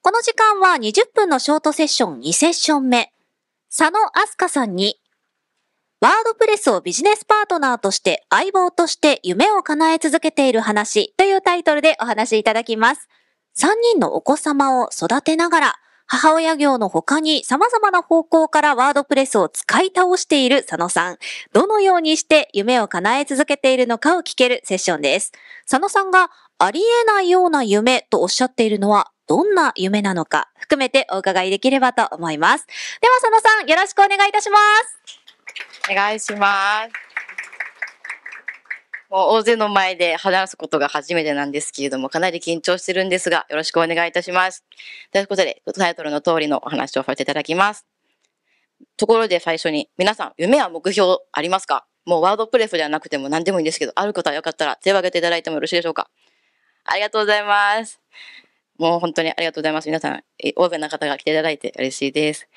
この時間は20分のショートセッション2セッション目。佐野あすかさんに、ワードプレスをビジネスパートナーとして相棒として夢を叶え続けている話というタイトルでお話しいただきます。3人のお子様を育てながら、母親業の他に様々な方向からワードプレスを使い倒している佐野さん。どのようにして夢を叶え続けているのかを聞けるセッションです。佐野さんがありえないような夢とおっしゃっているのはどんな夢なのか含めてお伺いできればと思います。では佐野さんよろしくお願いいたします。お願いします。もう大勢の前で話すことが初めてなんですけれども、かなり緊張してるんですが、よろしくお願いいたします。ということで、タイトルの通りのお話をさせていただきます。ところで最初に、皆さん、夢や目標ありますか？もうワードプレスではなくても何でもいいんですけど、ある方はよかったら手を挙げていただいてもよろしいでしょうか？ありがとうございます。もう本当にありがとうございます。皆さん、大勢な方が来ていただいて嬉しいです。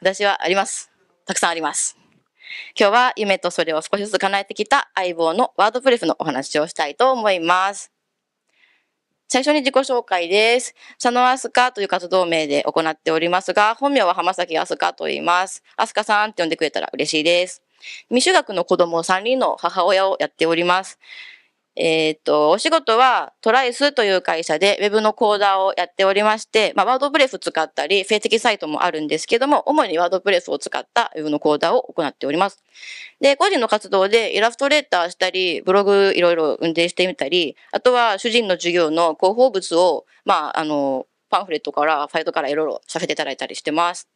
私はあります。たくさんあります。今日は夢とそれを少しずつ叶えてきた相棒のワードプレスのお話をしたいと思います。最初に自己紹介です。佐野アスカという活動名で行っておりますが、本名は浜崎アスカと言います。アスカさんって呼んでくれたら嬉しいです。未就学の子供3人の母親をやっております。えっ、と、お仕事はトライスという会社で Web のコーダーをやっておりまして、まあ、ワードプレス使ったり、成績サイトもあるんですけども、主にワードプレスを使った Web のコーダーを行っております。で、個人の活動でイラストレーターしたり、ブログいろいろ運転してみたり、あとは主人の授業の広報物を、まあ、あの、パンフレットから、ファイトからいろいろさせていただいたりしてます。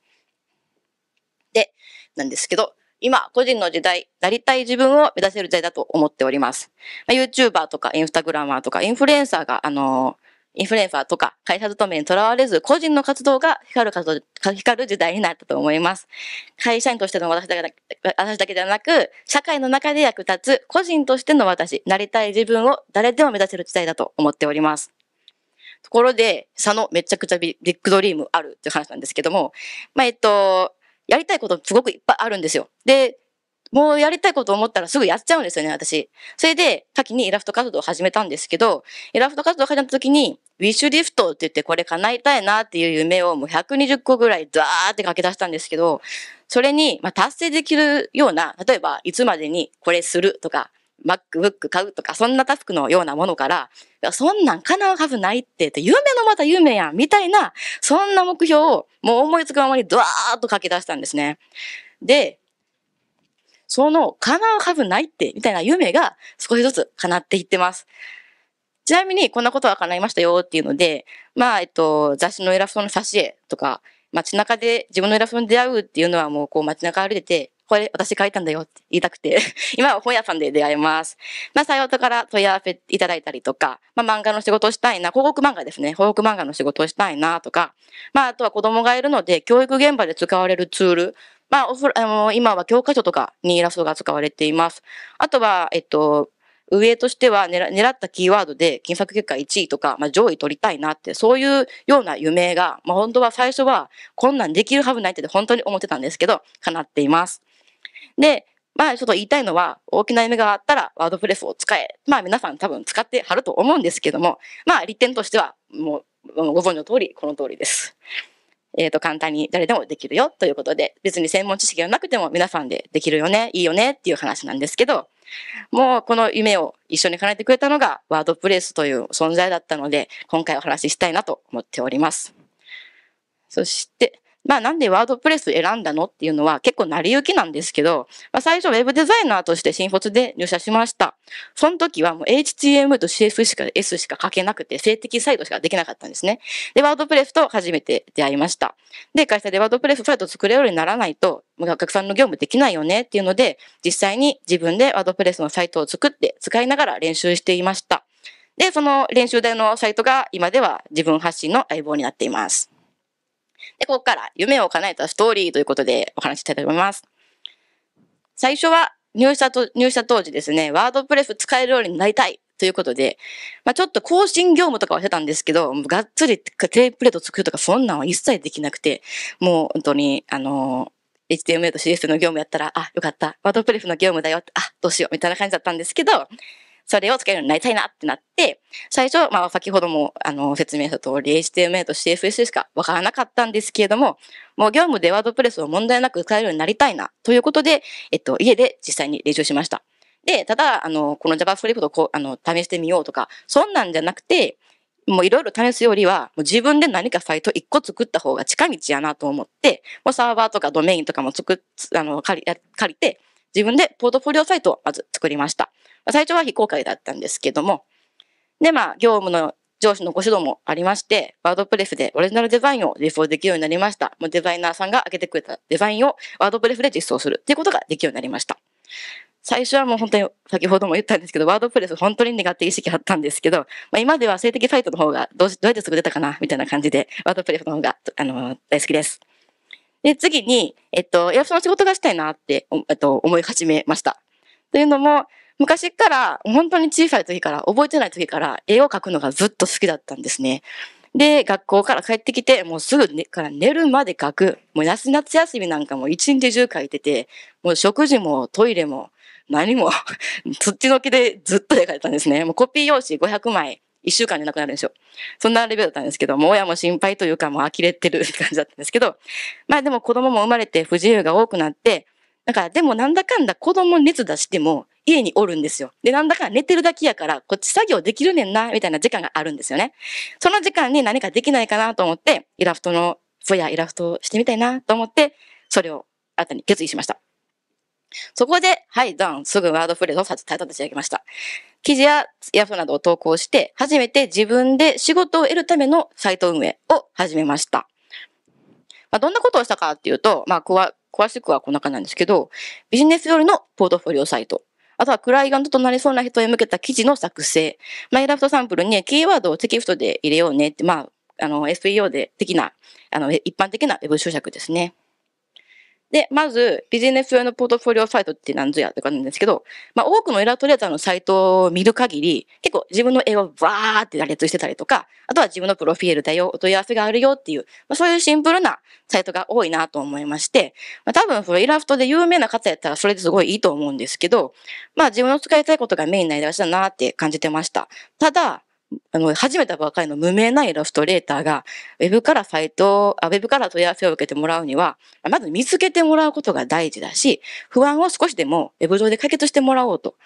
で、なんですけど、今、個人の時代、なりたい自分を目指せる時代だと思っております。まあ、YouTuber とかインスタグラマーとかインフルエンサーが、あのインフルエンサーとか会社勤めにとらわれず、個人の活動が光る活動、光る時代になったと思います。会社員としての私だけ私だけではなく、社会の中で役立つ個人としての私、なりたい自分を誰でも目指せる時代だと思っております。ところで、佐野めちゃくちゃビッグドリームあるっていう話なんですけども、まあ、えっと、やりたいことすごくいっぱいあるんですよ。で、もうやりたいこと思ったらすぐやっちゃうんですよね、私。それで、先にイラスト活動を始めたんですけど、イラスト活動を始めた時に、ウィッシュリフトって言ってこれ叶えたいなっていう夢をもう120個ぐらいザーって書き出したんですけど、それに、まあ、達成できるような、例えば、いつまでにこれするとか、MacBook 買うとか、そんなタスクのようなものから、そんなん叶うはずないって、夢のまた夢やん、みたいな、そんな目標をもう思いつくままにドワーッと書き出したんですね。で、その叶うはずないって、みたいな夢が少しずつ叶っていってます。ちなみに、こんなことは叶いましたよっていうので、まあ、えっと、雑誌のイラストの挿絵とか、街中で自分のイラストに出会うっていうのはもうこう街中歩いてて、これ私書いたんだよって言いたくて 今は本屋さんで出会えます。まあ、採用から問い合わせいただいたりとか、まあ、漫画の仕事をしたいな、広告漫画ですね。広告漫画の仕事をしたいなとか、まあ、あとは子供がいるので、教育現場で使われるツール、まあ、おそあの、今は教科書とかにイラストが使われています。あとは、えっと、上としては狙狙ったキーワードで検索結果1位とか、まあ、上位取りたいなって、そういうような夢が、まあ、本当は最初はこんなんできるはずないって本当に思ってたんですけど、叶っています。で、まあちょっと言いたいのは、大きな夢があったらワードプレスを使え。まあ皆さん多分使ってはると思うんですけども、まあ利点としては、もうご存知の通り、この通りです。えっ、ー、と、簡単に誰でもできるよということで、別に専門知識がなくても皆さんでできるよね、いいよねっていう話なんですけど、もうこの夢を一緒に叶えてくれたのがワードプレスという存在だったので、今回お話ししたいなと思っております。そして、まあなんでワードプレス選んだのっていうのは結構成り行きなんですけど、まあ最初ウェブデザイナーとして新卒で入社しました。その時はもう HTML と CS しか S しか書けなくて、静的サイトしかできなかったんですね。で、ワードプレスと初めて出会いました。で、会社でワードプレスサイト作れるようにならないと、お客さんの業務できないよねっていうので、実際に自分でワードプレスのサイトを作って使いながら練習していました。で、その練習台のサイトが今では自分発信の相棒になっています。で、ここから夢を叶えたストーリーということでお話ししたいと思います。最初は入社と、入社当時ですね、ワードプレス使えるようになりたいということで、まあちょっと更新業務とかはしてたんですけど、がっつりテープレート作るとかそんなんは一切できなくて、もう本当に、あの HTML と CSS の業務やったら、あ、よかった。ワードプレスの業務だよ。あ、どうしよう。みたいな感じだったんですけど、それを使えるようになりたいなってなって、最初、まあ先ほどもあの説明した通り HTML と CSS しかわからなかったんですけれども、もう業務でワードプレスを問題なく使えるようになりたいなということで、えっと、家で実際に練習しました。で、ただ、あの、この JavaScript をこう、あの、試してみようとか、そんなんじゃなくて、もういろいろ試すよりは、もう自分で何かサイト一個作った方が近道やなと思って、もうサーバーとかドメインとかも作っ、あの、借り、借りて、自分でポートフォリオサイトをまず作りました。最初は非公開だったんですけども、で、まあ、業務の上司のご指導もありまして、ワードプレスでオリジナルデザインを実装できるようになりました。もうデザイナーさんが開けてくれたデザインをワードプレスで実装するっていうことができるようになりました。最初はもう本当に先ほども言ったんですけど、ワードプレス本当に苦手意識あったんですけど、まあ、今では性的サイトの方がどうどうやって作れたかなみたいな感じで、ワードプレスの方があの大好きです。で、次に、えっと、イラストの仕事がしたいなって、えっと、思い始めました。というのも、昔から、本当に小さい時から、覚えてない時から、絵を描くのがずっと好きだったんですね。で、学校から帰ってきて、もうすぐ寝から寝るまで描く。もう夏夏休みなんかも一日中描いてて、もう食事もトイレも何も、そっちのけでずっと絵描いたんですね。もうコピー用紙500枚、一週間でなくなるんですよ。そんなレベルだったんですけど、も親も心配というかもう呆れてる感じだったんですけど、まあでも子供も生まれて不自由が多くなって、だからでもなんだかんだ子供熱出しても家におるんですよ。で、なんだか寝てるだけやから、こっち作業できるねんな、みたいな時間があるんですよね。その時間に何かできないかなと思って、イラストの、ふやイラストをしてみたいなと思って、それを後に決意しました。そこで、はい、ドン、すぐワードプレスを立て立ち上げました。記事やイラストなどを投稿して、初めて自分で仕事を得るためのサイト運営を始めました。まあ、どんなことをしたかっていうと、まあ、詳しくはこんな感じなんですけど、ビジネスよりのポートフォリオサイト、あとはクライアントとなりそうな人へ向けた記事の作成、まあ、イラストサンプルにキーワードをテキストで入れようねって、まあ、あの、SEO で的な、あの、一般的なウェブ集客ですね。で、まず、ビジネス用のポートフォリオサイトって何ぞやって感じなんですけど、まあ、多くのイラストレーターのサイトを見る限り、結構自分の絵をバーって羅列してたりとか、あとは自分のプロフィールだよ、お問い合わせがあるよっていう、まあ、そういうシンプルなサイトが多いなと思いまして、まあ、多分そのイラストで有名な方やったらそれですごいいいと思うんですけど、まあ自分の使いたいことがメインになりだしたなって感じてました。ただ、あの、始めたばかりの無名なイラストレーターが、ウェブからサイト、あウェブから問い合わせを受けてもらうには、まず見つけてもらうことが大事だし、不安を少しでもウェブ上で解決してもらおうと。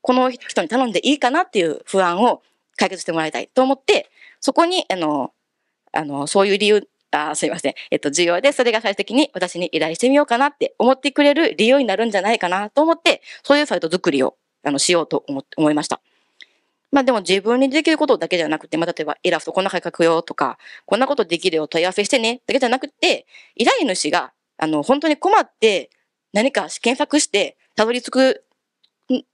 この人に頼んでいいかなっていう不安を解決してもらいたいと思って、そこに、あの、あの、そういう理由、あすいません。えっと、重要で、それが最終的に私に依頼してみようかなって思ってくれる理由になるんじゃないかなと思って、そういうサイト作りを、あの、しようと思思いました。まあでも自分にできることだけじゃなくて、まあ例えばイラストこんな改革よとか、こんなことできるよ問い合わせしてねだけじゃなくて、依頼主が、あの、本当に困って何か検索してたどり着く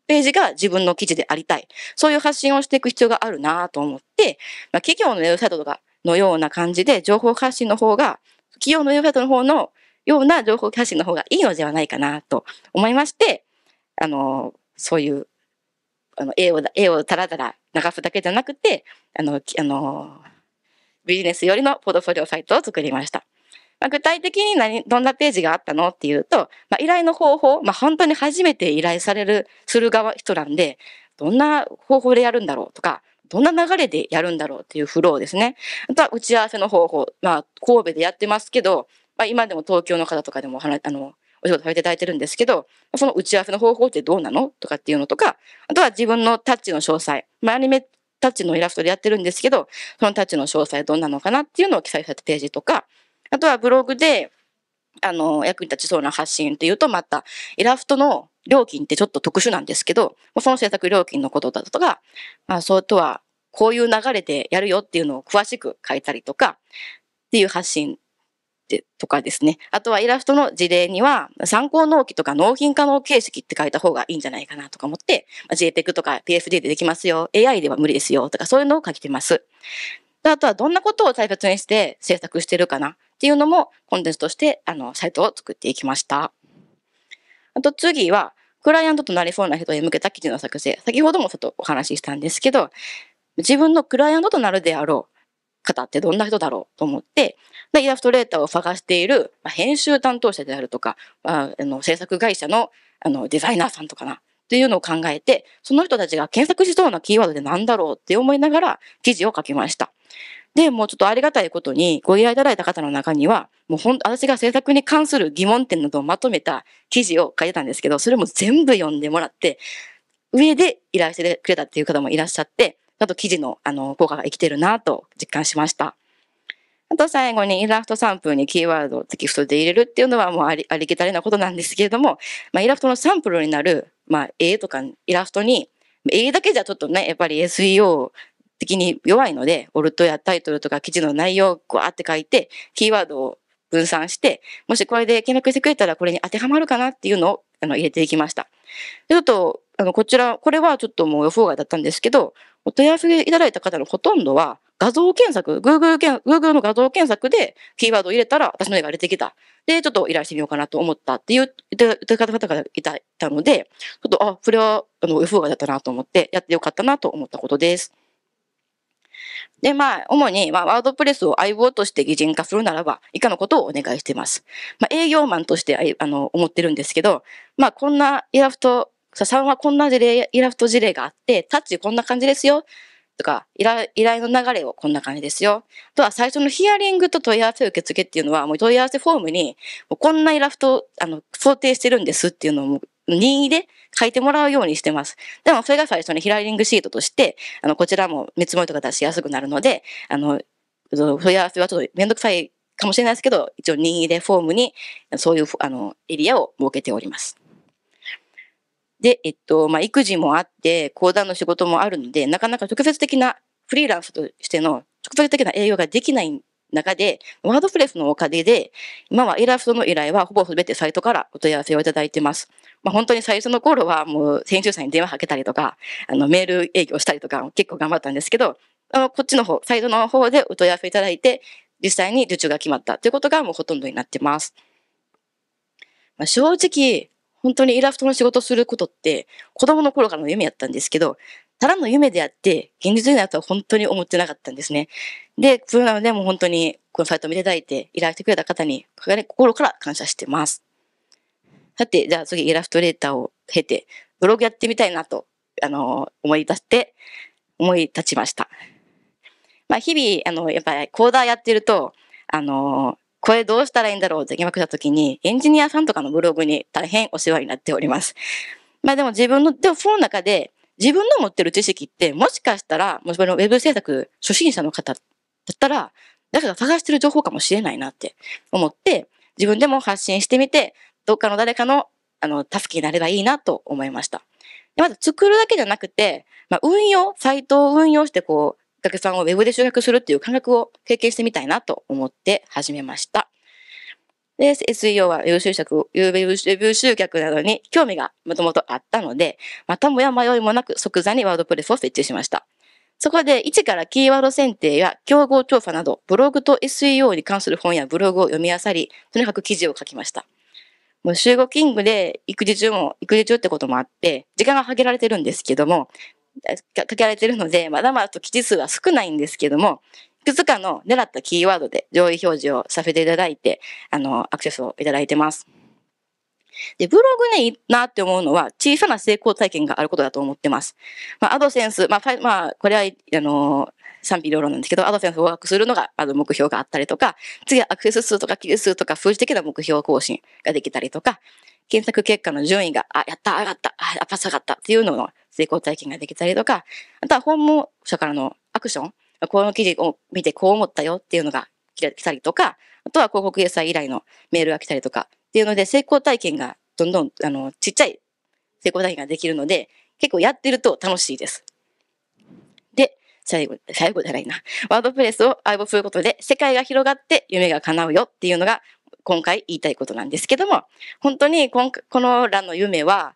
ページが自分の記事でありたい。そういう発信をしていく必要があるなと思って、まあ企業のウェブサイトとかのような感じで情報発信の方が、企業のウェブサイトの方のような情報発信の方がいいのではないかなと思いまして、あの、そういうあの、絵を、絵をたらたら流すだけじゃなくて、あの、あの、ビジネスよりのポートフォリオサイトを作りました。まあ、具体的に何、どんなページがあったのっていうと、まあ、依頼の方法、まあ、本当に初めて依頼される、する側、人なんで、どんな方法でやるんだろうとか、どんな流れでやるんだろうっていうフローですね。あとは打ち合わせの方法。まあ、神戸でやってますけど、まあ、今でも東京の方とかでもお話、あの、お仕事されていただいてるんですけど、その打ち合わせの方法ってどうなの？とかっていうのとか、あとは自分のタッチの詳細。まあ、アニメタッチのイラストでやってるんですけど、そのタッチの詳細どんなのかなっていうのを記載されたページとか、あとはブログで、あの、役に立ちそうな発信っていうと、また、イラストの料金ってちょっと特殊なんですけど、その制作料金のことだとか、まあ、そうとは、こういう流れでやるよっていうのを詳しく書いたりとか、っていう発信でとかですね。あとはイラストの事例には、参考納期とか納品可能形式って書いた方がいいんじゃないかなとか思って、まあ JPEG とか PSD でできますよ、AI では無理ですよとかそういうのを書いてます。あとはどんなことを大切にして制作してるかなっていうのもコンテンツとしてあのサイトを作っていきました。あと次は、クライアントとなりそうな人へ向けた記事の作成。先ほどもちょっとお話ししたんですけど、自分のクライアントとなるであろう方ってどんな人だろうと思って、でイラストレーターを探している、まあ、編集担当者であるとか、まあ、あの制作会社のあのデザイナーさんとかなっていうのを考えて、その人たちが検索しそうなキーワードで何だろうって思いながら記事を書きました。で、もうちょっとありがたいことにご依頼いただいた方の中には、もうほん、私が制作に関する疑問点などをまとめた記事を書いてたんですけど、それも全部読んでもらって、上で依頼してくれたっていう方もいらっしゃって、あと記事のあの効果が生きてるなと実感しました。あと最後にイラストサンプルにキーワードをテキストで入れるっていうのはもうありありきたりなことなんですけれども、まあ、イラストのサンプルになる、まあ、絵とかイラストに、絵だけじゃちょっとね、やっぱり SEO 的に弱いので、オルトやタイトルとか記事の内容をこうあって書いて、キーワードを分散して、もしこれで検索してくれたらこれに当てはまるかなっていうのをあの入れていきました。で、ちょっと、あの、こちら、これはちょっともう予想外だったんですけど、お問い合わせいただいた方のほとんどは、画像検索、Google, Google の画像検索でキーワードを入れたら私の絵が出てきた。で、ちょっと依頼してみようかなと思ったっていう、言って方がいたいたので、ちょっと、あ、これは、あの、予想外だったなと思って、やってよかったなと思ったことです。で、まあ、主に、まあ、ワードプレスを相棒として擬人化するならば、以下のことをお願いしています。まあ、営業マンとして、あの、思ってるんですけど、まあ、こんなイラスト、さんはこんな事例、イラスト事例があって、タッチこんな感じですよ。とか、依頼の流れをこんな感じですよ。あとは最初のヒアリングと問い合わせ受付っていうのは、もう問い合わせフォームに、もうこんなイラスト、あの、想定してるんですっていうのを任意で書いてもらうようにしてます。でもそれが最初にヒアリングシートとして、あの、こちらも見積もりとか出しやすくなるので、あの、問い合わせはちょっとめんどくさいかもしれないですけど、一応任意でフォームにそういうあのエリアを設けております。で、えっと、まあ、育児もあって、講談の仕事もあるので、なかなか直接的なフリーランスとしての直接的な営業ができない中で、ワードプレスのおかげで、今はイラストの依頼はほぼ全てサイトからお問い合わせをいただいてます。まあ、本当に最初の頃はもう編集者に電話かけたりとか、あのメール営業したりとか結構頑張ったんですけど、あのこっちの方、サイトの方でお問い合わせいただいて、実際に受注が決まったということがもうほとんどになってます。まあ、正直、本当にイラストの仕事することって子供の頃からの夢やったんですけど、ただの夢であって、現実になるとは本当に思ってなかったんですね。で、そういうのでも本当にこのサイトを見ていただいて、依頼してくれた方に心から感謝してます。さて、じゃあ次イラストレーターを経て、ブログやってみたいなと、あの、思い出して、思い立ちました。まあ、日々、あの、やっぱりコーダーやってると、あの、これどうしたらいいんだろうって疑惑したときに、エンジニアさんとかのブログに大変お世話になっております。まあでも自分の、でもその中で、自分の持ってる知識って、もしかしたら、もしこのウェブ制作初心者の方だったら、誰かが探してる情報かもしれないなって思って、自分でも発信してみて、どっかの誰かの、あの、助けになればいいなと思いました。でまず作るだけじゃなくて、まあ、運用、サイトを運用してこう、お客さんをウェブで集客するっていう感覚を経験してみたいなと思って始めました。で、SEO はウェブ集客、ウェブ集客などに興味がもともとあったので、またもや迷いもなく即座にワードプレスを設置しました。そこで一からキーワード選定や競合調査など、ブログと SEO に関する本やブログを読み漁り、とにかく記事を書きました。もう週5勤務で育児中も、育児中ってこともあって、時間が限られてるんですけども、かけられてるので、まだまだと記事数は少ないんですけども、いくつかの狙ったキーワードで上位表示をさせていただいて、あの、アクセスをいただいてます。で、ブログね、いいなって思うのは、小さな成功体験があることだと思ってます。まあ、アドセンス、まあ、まあ、これは、あの、賛否両論なんですけど、アドセンスをワークするのが、あの、目標があったりとか、次はアクセス数とか記事数とか、数字的な目標更新ができたりとか、検索結果の順位が、あ、やった、上がった、あ、やっぱ下がったっていうのの成功体験ができたりとか、あとは訪問者からのアクション、この記事を見てこう思ったよっていうのが来たりとか、あとは広告掲載依頼のメールが来たりとかっていうので成功体験がどんどん、あの、ちっちゃい成功体験ができるので、結構やってると楽しいです。で、最後、最後じゃないな。ワードプレスを相棒することで世界が広がって夢が叶うよっていうのが今回言いたいことなんですけども、本当にこの欄の夢は、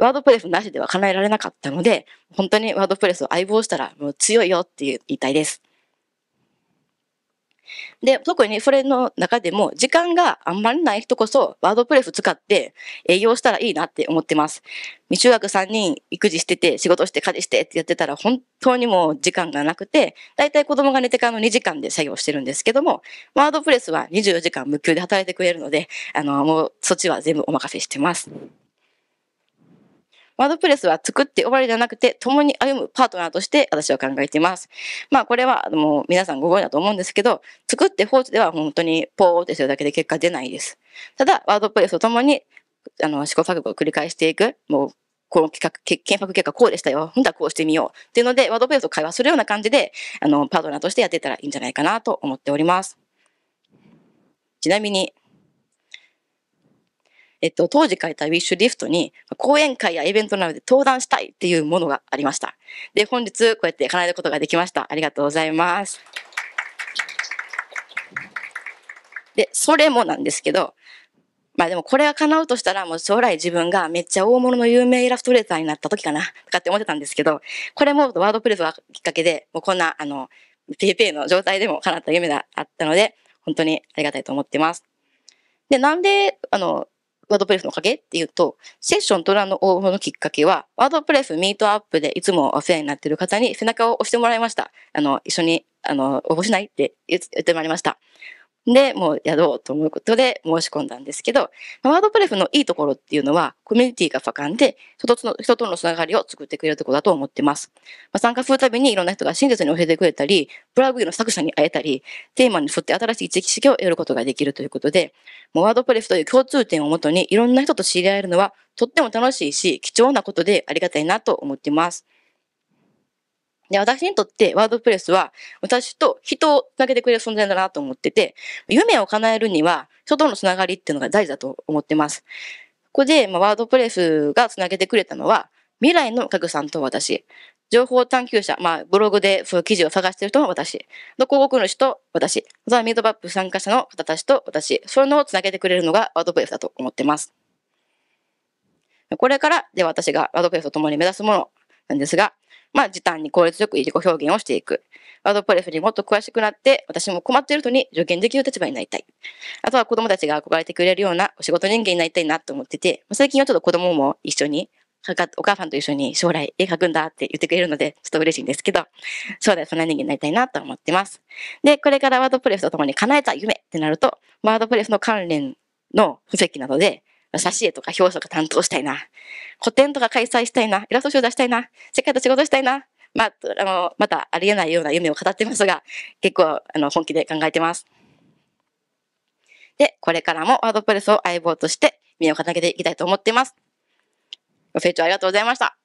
ワードプレスなしでは叶えられなかったので、本当にワードプレスを相棒したらもう強いよっていう言いたいです。で、特にそれの中でも時間があんまりない人こそワードプレス使って営業したらいいなって思ってます。未就学3人育児してて仕事して家事してってやってたら本当にもう時間がなくて、だいたい子供が寝てからの2時間で作業してるんですけども、ワードプレスは24時間無給で働いてくれるので、あの、もうそっちは全部お任せしてます。ワードプレスは作って終わりではなくて、共に歩むパートナーとして私は考えています。まあこれはもう皆さんご存知だと思うんですけど、作って放置では本当にポーってするだけで結果出ないです。ただ、ワードプレスと共にあの試行錯誤を繰り返していく、もうこの企画、検索結果こうでしたよ。ほんとはこうしてみよう。っていうので、ワードプレスと会話するような感じで、あの、パートナーとしてやってたらいいんじゃないかなと思っております。ちなみに、えっと、当時書いたウィッシュリフトに、講演会やイベントなどで登壇したいっていうものがありました。で、本日こうやって叶えることができました。ありがとうございます。で、それもなんですけど、まあでもこれが叶うとしたらもう将来自分がめっちゃ大物の有名イラストレーターになった時かな、とかって思ってたんですけど、これも WordPress がきっかけで、もうこんな、あの、ペーペーの状態でも叶った夢があったので、本当にありがたいと思ってます。で、なんで、あの、 WordPress のおかげっていうと、セッション登壇の応募のきっかけは、 WordPress Meetup でいつもお世話になっている方に背中を押してもらいました。あの、一緒に、あの、応募しないって言ってもらいました。で、もうやろうと思うことで申し込んだんですけど、ワードプレスのいいところっていうのは、コミュニティが盛んで、人との人とのつながりを作ってくれるところだと思ってます。まあ、参加するたびにいろんな人が親切に教えてくれたり、ブラグインの作者に会えたり、テーマに沿って新しい知識を得ることができるということで、もうワードプレスという共通点をもとにいろんな人と知り合えるのはとっても楽しいし、貴重なことでありがたいなと思っています。で、私にとってワードプレスは私と人をつなげてくれる存在だなと思ってて、夢を叶えるには人とのつながりっていうのが大事だと思ってます。ここで、まあ、ワードプレスがつなげてくれたのは、未来の家具さんと私、情報探求者、まあ、ブログでそう記事を探している人の私、の広告主と私、ザ・ミートバップ参加者の方たちと私、そういうのをつなげてくれるのがワードプレスだと思ってます。これから、で私がワードプレスと共に目指すものなんですが、まあ、時短に効率よく自己表現をしていく。ワードプレスにもっと詳しくなって、私も困っている人に助言できる立場になりたい。あとは子供たちが憧れてくれるようなお仕事人間になりたいなと思ってて、最近はちょっと子供も一緒に、お母さんと一緒に将来絵描くんだって言ってくれるので、ちょっと嬉しいんですけど、将来そんな人間になりたいなと思ってます。で、これからワードプレスと共に叶えた夢ってなると、ワードプレスの関連の布石などで、挿絵とか表紙とか担当したいな。個展とか開催したいな。イラスト集出したいな。世界と仕事したいな。まあ、あの、またありえないような夢を語ってますが、結構、あの、本気で考えてます。で、これからもワードプレスを相棒として身を傾けていきたいと思っています。ご清聴ありがとうございました。